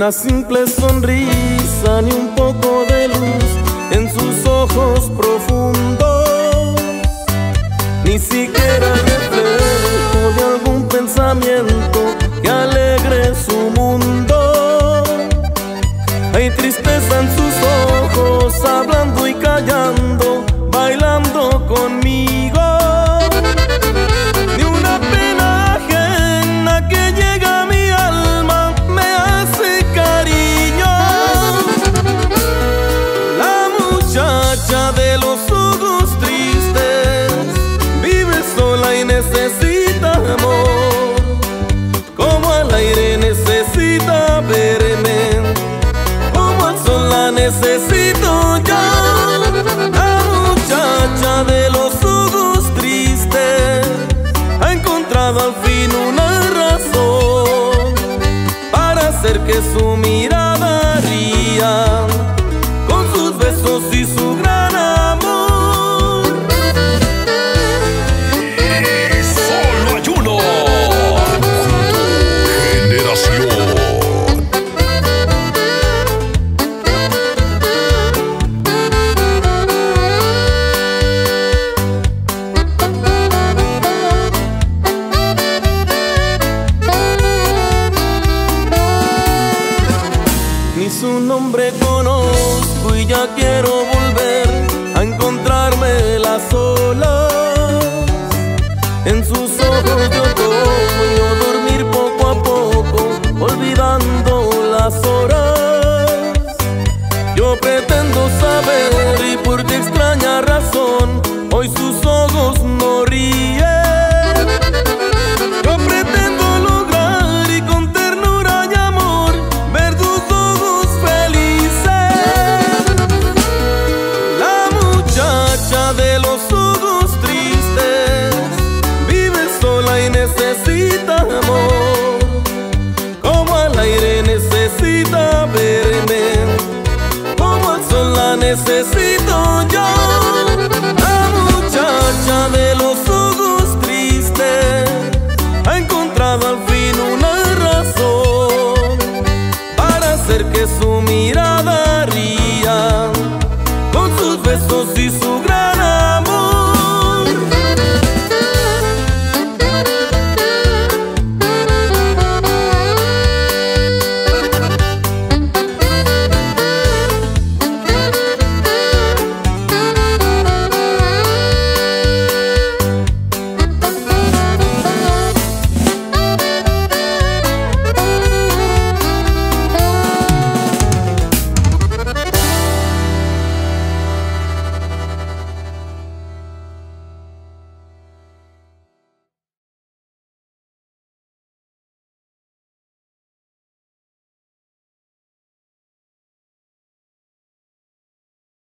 una simple sonrisa ni un poco de luz en sus ojos profundos, ni siquiera reflejo de algún pensamiento que alegre su mundo. Hay tristeza en sus ojos, hablando y callando, bailando conmigo. Necesito yo. La muchacha de los ojos tristes ha encontrado al fin una razón para hacer que su mirada ría con sus besos y su su nombre conozco y ya quiero volver a encontrarme la sola. En sus ojos yo otoño, dormir poco a poco, olvidando las horas. Yo pretendo saber y por qué extraña razón hoy sus ojos no ríen. Necesito yo. La muchacha de los ojos tristes ha encontrado al fin una razón para hacer que su mirada ría con sus besos y su gran